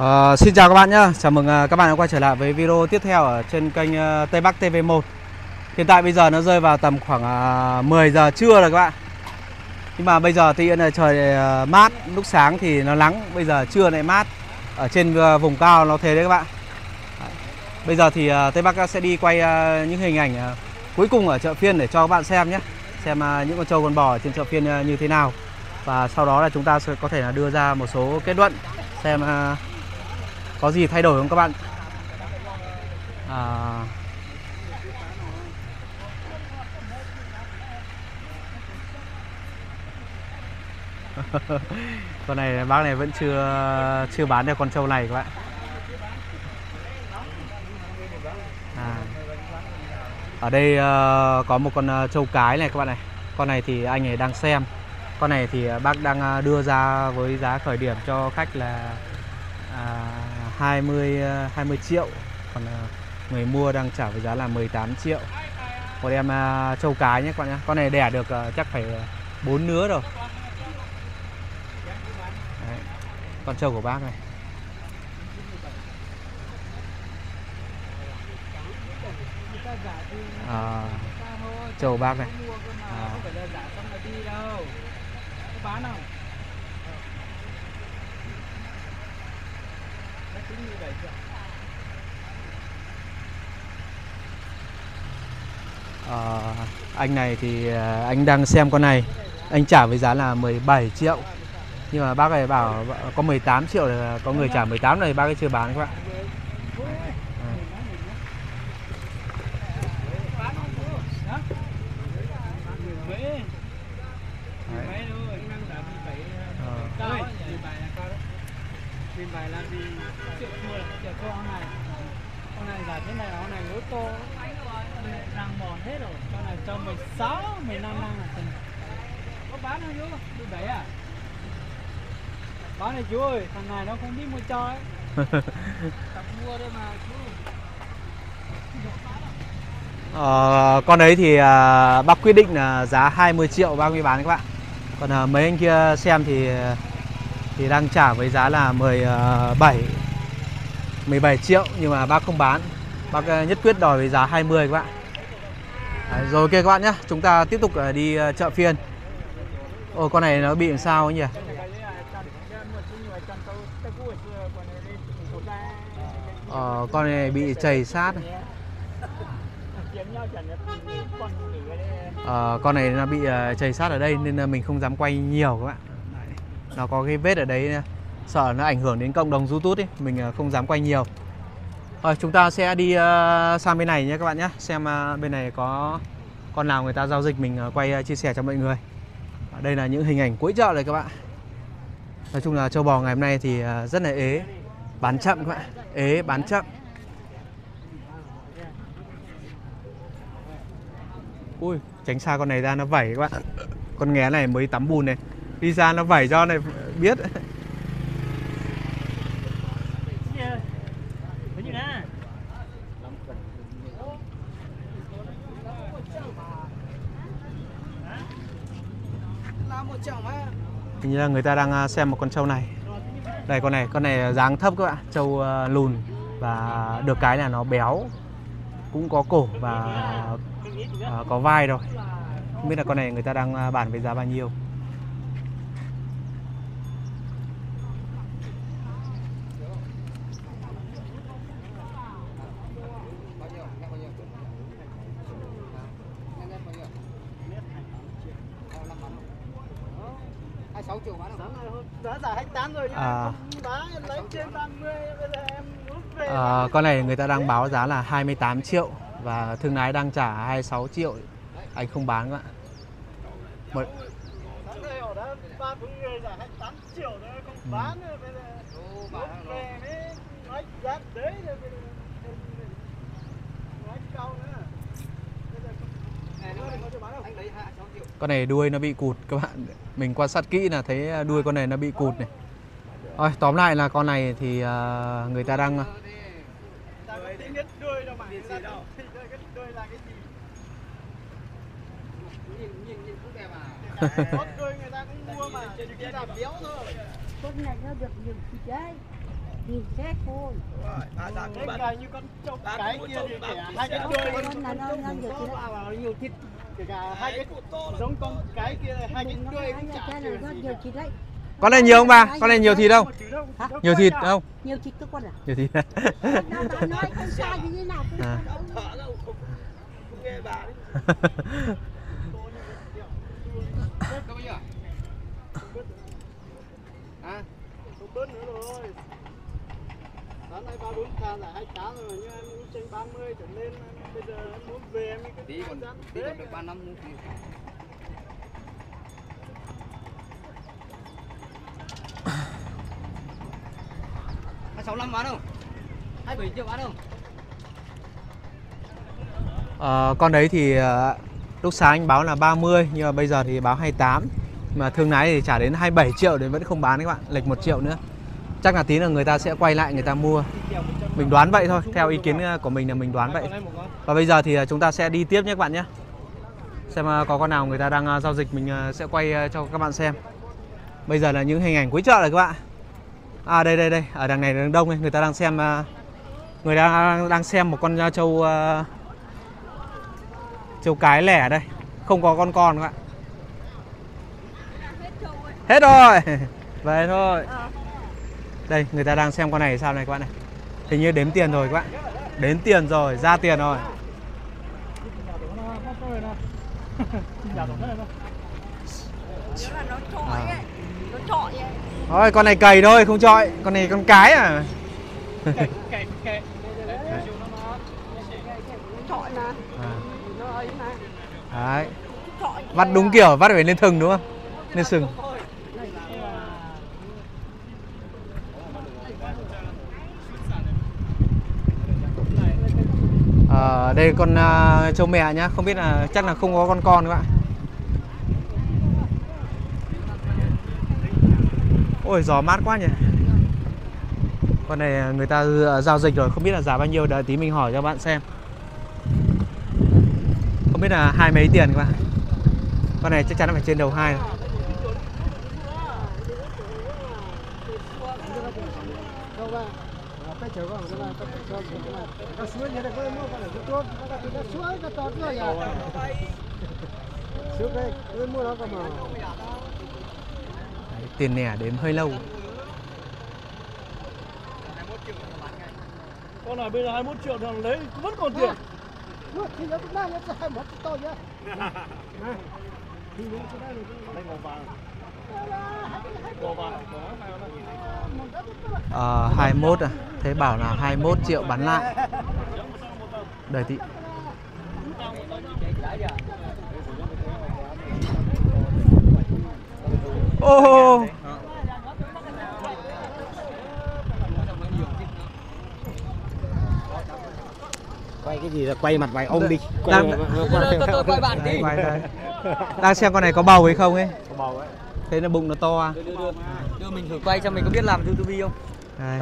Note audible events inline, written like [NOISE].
Uh, xin chào các bạn nhé, chào mừng uh, các bạn đã quay trở lại với video tiếp theo ở trên kênh uh, Tây Bắc TV1 Hiện tại bây giờ nó rơi vào tầm khoảng à, 10 giờ trưa rồi các bạn. Nhưng mà bây giờ thì nhiên là trời ờ, mát, lúc sáng thì nó nắng, bây giờ trưa lại mát. Ở trên vùng cao nó thế đấy các bạn. Bây giờ thì Tây Bắc sẽ đi quay những hình ảnh cuối cùng ở chợ phiên để cho các bạn xem nhé Xem à, những con trâu con bò ở trên chợ phiên như thế nào. Và sau đó là chúng ta sẽ có thể là đưa ra một số kết luận xem có gì thay đổi không các bạn? À, [LAUGHS] con này bác này vẫn chưa chưa bán được con trâu này các bạn. À. ở đây ờ, có một con ờ, trâu cái này các bạn này. Con này thì anh ấy đang xem. Con này thì ờ, bác đang đưa ra với giá khởi điểm cho khách là à, 20 20 ờ, triệu. Còn ờ, người mua đang trả với giá là 18 triệu. Một em ờ, trâu cái nhé các bạn nhé. Con này đẻ được chắc phải bốn nứa rồi. Đấy. con trâu của bác này. À, trâu bác này. À, không à, anh này thì ờ, anh đang xem con này. Anh trả với giá là 17 triệu. Nhưng mà bác này bảo có 18 triệu là có người trả 18 này bác ấy chưa bán các bạn. To răng bòn hết rồi con này cho 16 15 năm là từng có bán không chú? 17 à? Bán này chú ơi thằng này nó không biết mua cho ấy. [LAUGHS] Tập mua đây mà chú. Ờ, con đấy thì à, bác quyết định là giá 20 triệu bác mới bán các bạn. Còn à, mấy anh kia xem thì thì đang trả với giá là 17 17 triệu nhưng mà bác không bán bác ờ, nhất quyết đòi với giá 20 các bạn. Đấy, rồi ok các bạn nhé chúng ta tiếp tục ờ, đi ờ, chợ phiên. Ồ con này nó bị làm sao ấy nhỉ? Ờ, con này bị chảy sát này. Ờ, con này nó bị uh, chảy sát ở đây nên mình không dám quay nhiều các bạn. Nó có cái vết ở đấy sợ nó ảnh hưởng đến cộng đồng YouTube ấy Mình không dám quay nhiều. Rồi chúng ta sẽ đi ờ, sang bên này nhé các bạn nhé Xem ờ, bên này có con nào người ta giao dịch mình quay chia sẻ cho mọi người Ở Đây là những hình ảnh cuối chợ rồi các bạn Nói chung là châu bò ngày hôm nay thì rất là ế Bán chậm các bạn Ế bán chậm Ui, tránh xa con này ra nó vẩy các bạn. Con nghé này mới tắm bùn này. Đi ra nó vẩy cho này biết. Hình như là người ta đang à, xem một con trâu này. Đây con này, con này dáng thấp các bạn, trâu à, lùn và được cái là nó béo. Cũng có cổ và à, có vai rồi. Không biết là con này người ta đang à, bán với giá bao nhiêu. giá giả 28 rồi nhưng À. không bán em lấy trên 30 bây giờ em rút về. À, con này người ta đang báo giá là 28 triệu và thương lái đang trả 26 triệu. Anh không bán các bạn. Một, Sáng nay họ đã ba bốn người giả 28 triệu rồi không Ừ. bán nữa bây giờ rút về mới nói giá đấy rồi bây giờ nói cao nữa bây giờ không- anh lấy 26 triệu con này đuôi nó bị cụt các bạn. Mình quan sát kỹ là thấy à, đuôi con này nó bị cụt này. thôi tóm lại là con này thì uh, người ta đang à, nhìn à béo thôi thôi Cái gà như con trâu cái kia thì hai cái đuôi Con thịt vào nhiều thịt kể cả hai cái giống con cái kia hai cái đuôi cũng chả cái kiểu này nó gì nhiều thịt đấy. Con này nhiều không bà? Con này nhiều thịt không? Hả? Nhiều thịt không? nhiều thịt cơ con à? Nhiều thịt. cũng À. Không bớt nữa rồi Sáng nay ba bốn tháng là hai tháng rồi nhưng em muốn trên 30 trở lên bây giờ em muốn về em cái tí còn tí còn được ba năm nữa thì hai sáu năm bán không? Hai bảy triệu bán không? Ờ, con đấy thì ờ, lúc sáng anh báo là 30 nhưng mà bây giờ thì báo 28 mà thương lái thì trả đến 27 triệu thì vẫn không bán các bạn lệch 1 triệu nữa chắc là tí là người ta sẽ quay lại, người ta mua. Mình đoán vậy thôi, theo ý kiến ờ, của mình là mình đoán vậy. Và bây giờ thì ờ, chúng ta sẽ đi tiếp nhé các bạn nhé. Xem ờ, có con nào người ta đang giao dịch, mình sẽ quay cho các bạn xem. Bây giờ là những hình ảnh cuối chợ rồi các bạn. À đây đây đây, ở đằng này đằng đông này người ta đang xem người đang đang xem một con trâu trâu cái lẻ đây. Không có con con các bạn. Hết rồi. [LAUGHS] Về thôi đây, người ta đang xem con này sao này các bạn này? Hình như đếm tiền rồi các bạn. Đến tiền rồi, ra tiền rồi. À. thôi, con này cầy thôi, không chọi con này con cái à. Đấy. Vắt đúng kiểu, vắt phải lên thừng đúng không? Lên sừng Ờ, đây con uh, trâu mẹ nhá, không biết là chắc là không có con con các bạn. Ôi gió mát quá nhỉ. Con này người ta à, giao dịch rồi, không biết là giá bao nhiêu, đợi tí mình hỏi cho bạn xem. Không biết là hai mấy tiền các bạn. Con này chắc chắn là phải trên đầu hai. rồi. Cái con cái cái chở con cái ba cái suối này có mua con này cũng tốt cái cái suối cái tốt rồi à? Suối đây cái mua nó cơ mà. Đấy, tiền nẻ đếm hơi lâu. con này bây giờ 21 triệu thằng lấy vẫn còn tiền. Thì nó cũng đang nó sẽ mất to nhá. Thì nó sẽ đây đây màu vàng. Màu vàng có Ờ, 21 à? Thế bảo là 21 triệu bán lại. Đợi tí Ô quay cái gì là quay mặt vài ông đi. Đang- tôi quay bạn Đấy, quay đây. Đang xem con này có bầu hay không ấy. Bầu ấy. Thế là bụng nó to à? Đưa mình thử quay cho mình có biết làm youtube không Đây.